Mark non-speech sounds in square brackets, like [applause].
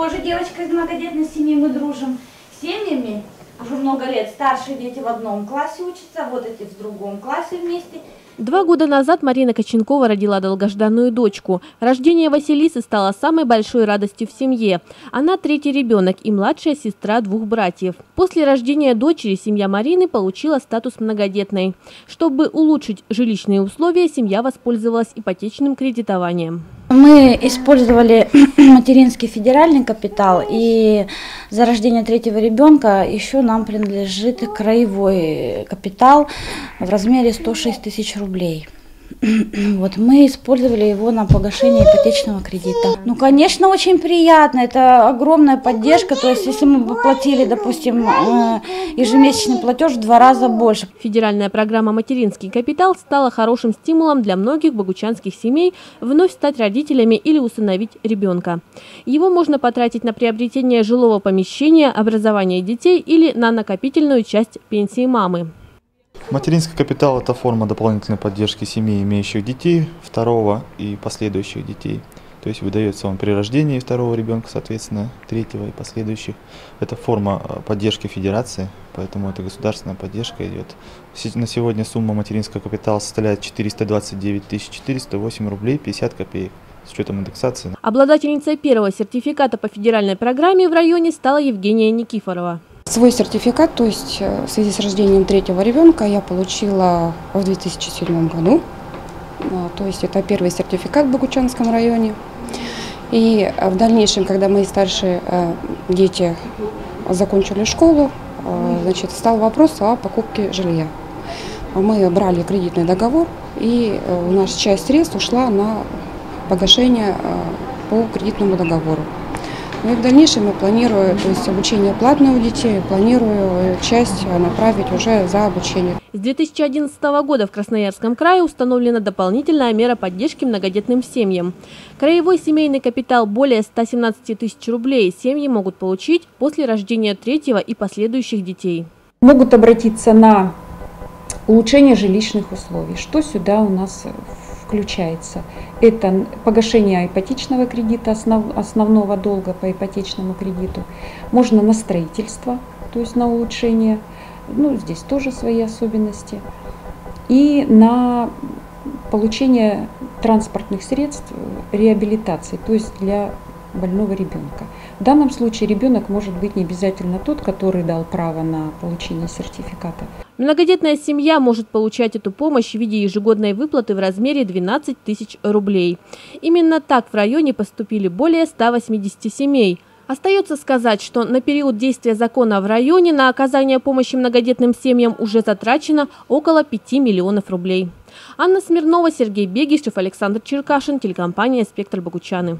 тоже девочка из многодетной семьи, мы дружим с семьями. Уже много лет старшие дети в одном классе учатся, вот эти в другом классе вместе. Два года назад Марина Коченкова родила долгожданную дочку. Рождение Василисы стало самой большой радостью в семье. Она третий ребенок и младшая сестра двух братьев. После рождения дочери семья Марины получила статус многодетной. Чтобы улучшить жилищные условия, семья воспользовалась ипотечным кредитованием. Мы использовали [clears throat] материнский федеральный капитал, и за рождение третьего ребенка еще нам принадлежит краевой капитал в размере 106 тысяч рублей. [clears throat] Вот мы использовали его на погашение ипотечного кредита. Ну, конечно, очень приятно. Это огромная поддержка. То есть, если мы бы платили, допустим, э, ежемесячный платеж в два раза больше. Федеральная программа «Материнский капитал» стала хорошим стимулом для многих богучанских семей вновь стать родителями или усыновить ребенка. Его можно потратить на приобретение жилого помещения, образование детей или на накопительную часть пенсии мамы. Материнский капитал – это форма дополнительной поддержки семей, имеющих детей, второго и последующих детей. То есть выдается он при рождении второго ребенка, соответственно, третьего и последующих. Это форма э, поддержки федерации, поэтому это государственная поддержка идет. На сегодня сумма материнского капитала составляет 429 408 рублей 50 копеек с учетом индексации. Обладательницей первого сертификата по федеральной программе в районе стала Евгения Никифорова. Свой сертификат, то есть э, в связи с рождением третьего ребенка, я получила в 2007 году. А, то есть это первый сертификат в Богучанском районе. И в дальнейшем, когда мои старшие э, дети закончили школу, э, значит, стал вопрос о покупке жилья. Мы брали кредитный договор, и у нас часть средств ушла на погашение по кредитному договору. Ну и в дальнейшем я планирую, то есть обучение платное у детей, планирую часть направить уже за обучение. С 2011 года в Красноярском крае установлена дополнительная мера поддержки многодетным семьям. Краевой семейный капитал более 117 тысяч рублей семьи могут получить после рождения третьего и последующих детей. Могут обратиться на улучшение жилищных условий. Что сюда у нас включается. Это погашение ипотечного кредита, основ, основного долга по ипотечному кредиту. Можно на строительство, то есть на улучшение. Ну, здесь тоже свои особенности. И на получение транспортных средств реабилитации, то есть для больного ребенка. В данном случае ребенок может быть не обязательно тот, который дал право на получение сертификата. Многодетная семья может получать эту помощь в виде ежегодной выплаты в размере 12 тысяч рублей. Именно так в районе поступили более 180 семей. Остается сказать, что на период действия закона в районе на оказание помощи многодетным семьям уже затрачено около 5 миллионов рублей. Анна Смирнова, Сергей Бегишев, Александр Черкашин, телекомпания «Спектр Богучаны».